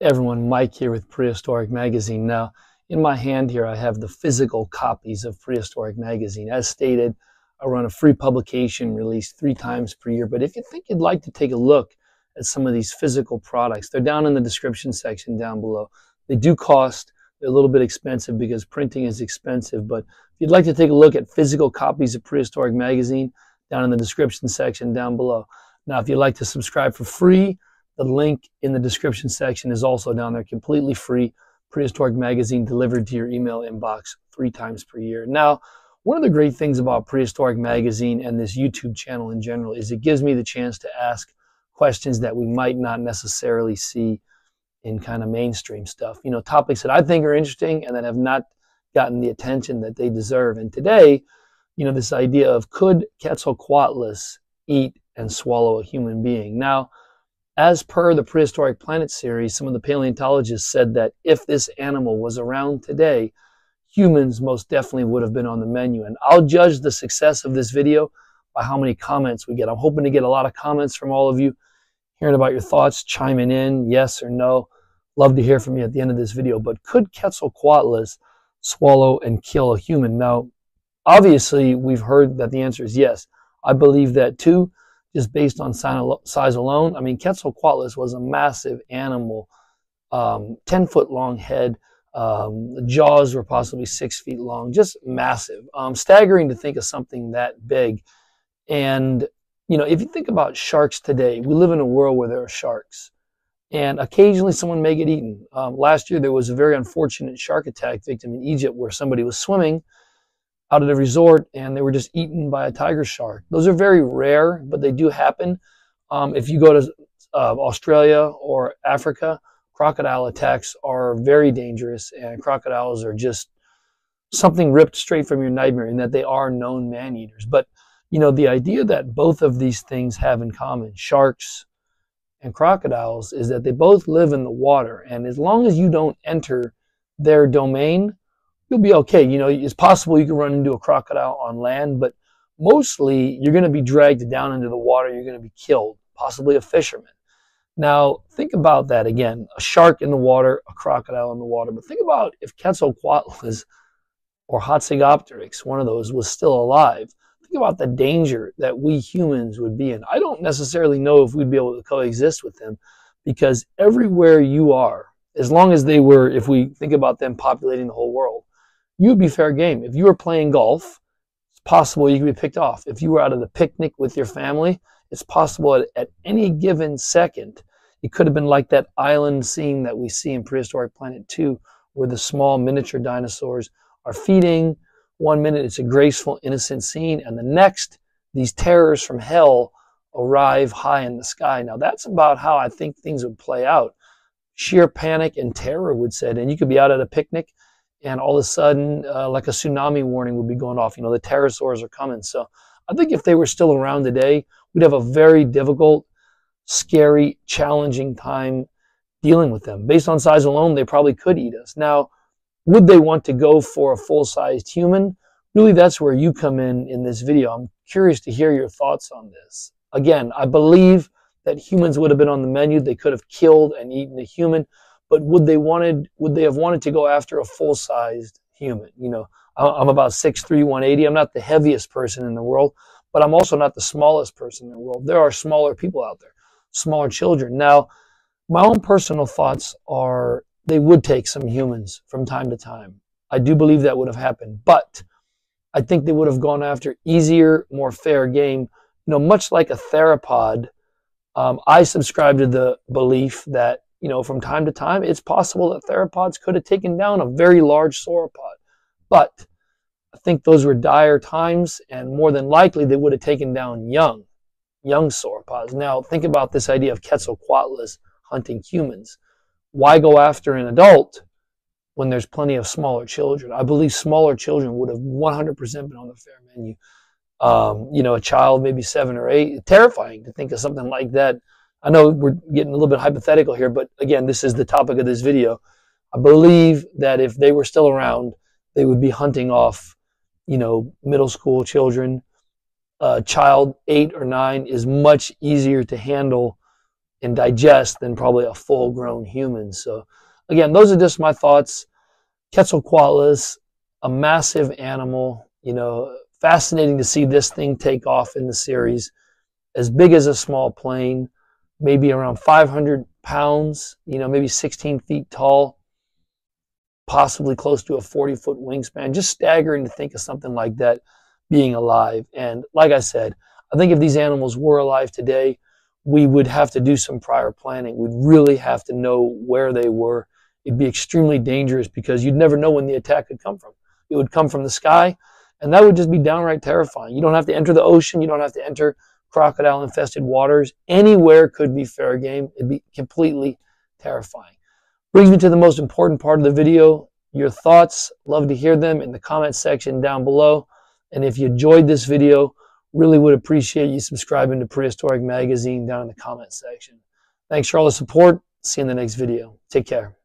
everyone, Mike here with Prehistoric Magazine. Now, in my hand here, I have the physical copies of Prehistoric Magazine. As stated, I run a free publication released three times per year. But if you think you'd like to take a look at some of these physical products, they're down in the description section down below. They do cost, they're a little bit expensive because printing is expensive. But if you'd like to take a look at physical copies of Prehistoric Magazine, down in the description section down below. Now, if you'd like to subscribe for free, the link in the description section is also down there, completely free. Prehistoric Magazine delivered to your email inbox three times per year. Now, one of the great things about Prehistoric Magazine and this YouTube channel in general is it gives me the chance to ask questions that we might not necessarily see in kind of mainstream stuff. You know, topics that I think are interesting and that have not gotten the attention that they deserve. And today, you know, this idea of could Quetzalcoatlus eat and swallow a human being? Now, as per the Prehistoric Planet series, some of the paleontologists said that if this animal was around today, humans most definitely would have been on the menu. And I'll judge the success of this video by how many comments we get. I'm hoping to get a lot of comments from all of you, hearing about your thoughts, chiming in, yes or no. Love to hear from you at the end of this video. But could Quetzalcoatlus swallow and kill a human? Now, obviously, we've heard that the answer is yes. I believe that too just based on size alone. I mean, Quetzalcoatlus was a massive animal, um, 10 foot long head. Um, the jaws were possibly six feet long, just massive. Um, staggering to think of something that big. And, you know, if you think about sharks today, we live in a world where there are sharks. And occasionally someone may get eaten. Um, last year, there was a very unfortunate shark attack victim in Egypt where somebody was swimming out at a resort and they were just eaten by a tiger shark. Those are very rare, but they do happen. Um, if you go to uh, Australia or Africa, crocodile attacks are very dangerous, and crocodiles are just something ripped straight from your nightmare in that they are known man eaters. But you know, the idea that both of these things have in common, sharks and crocodiles, is that they both live in the water. And as long as you don't enter their domain, you'll be okay. You know, it's possible you can run into a crocodile on land, but mostly you're going to be dragged down into the water. You're going to be killed, possibly a fisherman. Now, think about that again. A shark in the water, a crocodile in the water. But think about if Quetzalcoatlus or Hatzegopteryx, one of those, was still alive. Think about the danger that we humans would be in. I don't necessarily know if we'd be able to coexist with them because everywhere you are, as long as they were, if we think about them populating the whole world, you would be fair game. If you were playing golf, it's possible you could be picked off. If you were out at a picnic with your family, it's possible at, at any given second, it could have been like that island scene that we see in Prehistoric Planet 2, where the small miniature dinosaurs are feeding. One minute it's a graceful, innocent scene, and the next, these terrors from hell arrive high in the sky. Now, that's about how I think things would play out. Sheer panic and terror would set in. You could be out at a picnic and all of a sudden, uh, like a tsunami warning would be going off. You know, the pterosaurs are coming. So I think if they were still around today, we'd have a very difficult, scary, challenging time dealing with them. Based on size alone, they probably could eat us. Now, would they want to go for a full-sized human? Really, that's where you come in in this video. I'm curious to hear your thoughts on this. Again, I believe that humans would have been on the menu. They could have killed and eaten a human but would they wanted would they have wanted to go after a full sized human? You know, I'm about 6'3", 180. I'm not the heaviest person in the world, but I'm also not the smallest person in the world. There are smaller people out there, smaller children. Now, my own personal thoughts are they would take some humans from time to time. I do believe that would have happened, but I think they would have gone after easier, more fair game. You know, much like a theropod, um, I subscribe to the belief that you know, from time to time, it's possible that theropods could have taken down a very large sauropod. But I think those were dire times, and more than likely, they would have taken down young, young sauropods. Now, think about this idea of Quetzalcoatlus hunting humans. Why go after an adult when there's plenty of smaller children? I believe smaller children would have 100% been on the fair menu. Um, you know, a child, maybe seven or eight, terrifying to think of something like that I know we're getting a little bit hypothetical here, but again, this is the topic of this video. I believe that if they were still around, they would be hunting off, you know, middle school children. A child eight or nine is much easier to handle and digest than probably a full grown human. So, again, those are just my thoughts. Quetzalcoatlus, a massive animal, you know, fascinating to see this thing take off in the series. As big as a small plane, maybe around 500 pounds, you know, maybe 16 feet tall, possibly close to a 40 foot wingspan. Just staggering to think of something like that being alive. And like I said, I think if these animals were alive today, we would have to do some prior planning. We'd really have to know where they were. It'd be extremely dangerous because you'd never know when the attack could come from. It would come from the sky, and that would just be downright terrifying. You don't have to enter the ocean. You don't have to enter crocodile infested waters. Anywhere could be fair game. It'd be completely terrifying. Brings me to the most important part of the video. Your thoughts, love to hear them in the comment section down below. And if you enjoyed this video, really would appreciate you subscribing to Prehistoric Magazine down in the comment section. Thanks for all the support. See you in the next video. Take care.